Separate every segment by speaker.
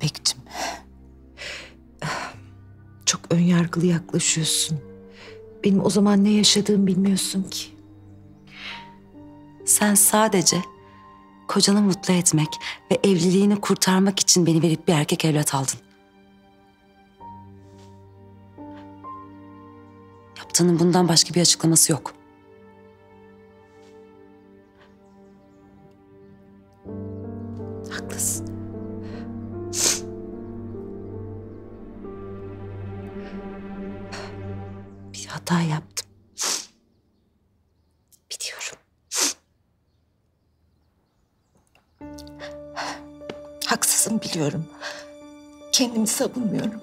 Speaker 1: İpek'cim. Çok önyargılı yaklaşıyorsun. Benim o zaman ne yaşadığımı bilmiyorsun ki.
Speaker 2: Sen sadece kocanı mutlu etmek ve evliliğini kurtarmak için beni verip bir erkek evlat aldın. Yaptığının bundan başka bir açıklaması yok.
Speaker 1: Haklısın. Bir hata yaptım. Biliyorum. Haksızım biliyorum. Kendimi savunmuyorum.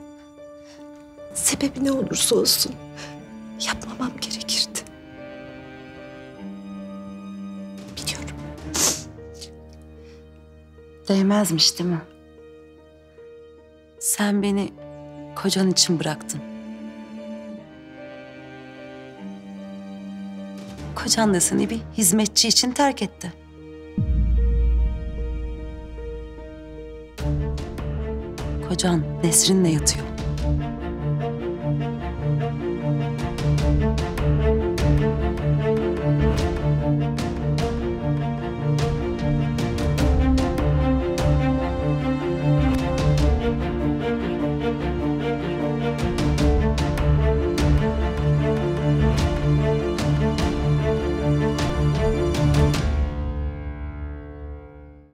Speaker 1: Sebebi ne olursa olsun yapmamam gerekirdi. Biliyorum.
Speaker 2: Değmezmiş değil mi? Sen beni kocan için bıraktın. Kocan da seni bir hizmetçi için terk etti. Kocan Nesrin'le yatıyor.